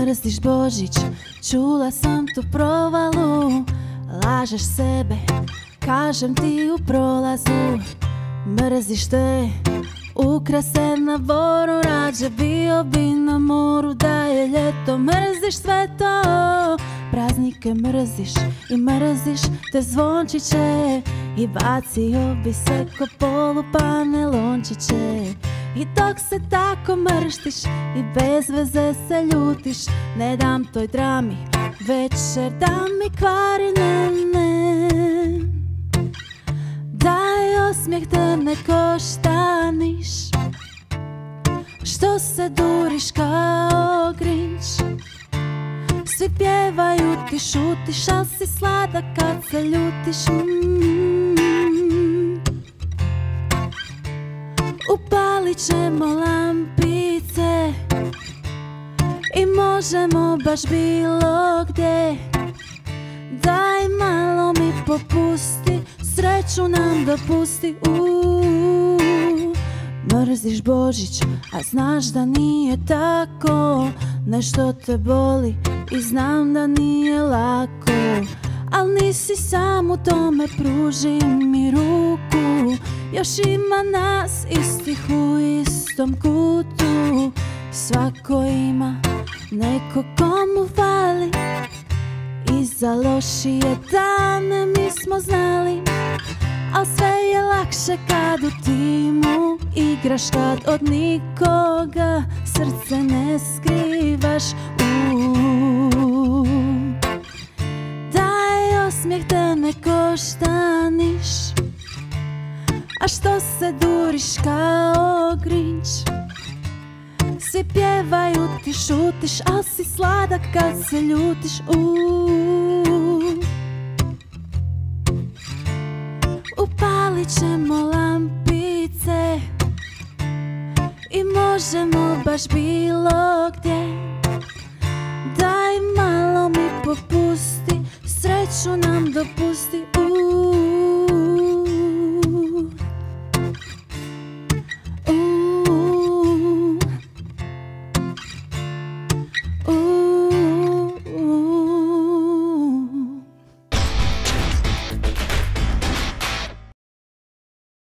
Mrziš Božić, čula sam tu provalu. Lažeš sebe, kažem ti u prolazu. Mrziš te, ukrase na boru Rađe bio bi na moru da je ljeto. Mrziš sve to, praznike mrziš I mrziš te zvončiće. I bacio bi se ko polupane lončiće i dok se tako mrštiš i bez veze se ljutiš Ne dam toj drami večer da mi kvari ne, ne Daj osmijeh da ne koštaniš Što se duriš kao grinč Svi pjevaju ti šutiš, al si sladak kad se ljutiš mm. Ćemo lampice I možemo baš bilo gdje. Daj malo mi popusti Sreću nam dopusti. Uuu. Mrziš Božić, a znaš da nije tako. Nešto te boli i znam da nije lako Al nisi sam u tome, pruži mi ruku Još ima nas istih u istom kutu. Svako ima neko komu fali. I za lošije dane mi smo znali. Al sve je lakše kad u timu igraš Kad od nikoga srce ne skrivaš. Daj osmijeh da ne koštaniš A što se duriš kao grinč? Svi pjevaju ti šutiš Al si sladak kad se ljutiš. Upalit ćemo lampice I možemo baš bilo gdje. Daj malo mi popusti Sreću nam dopusti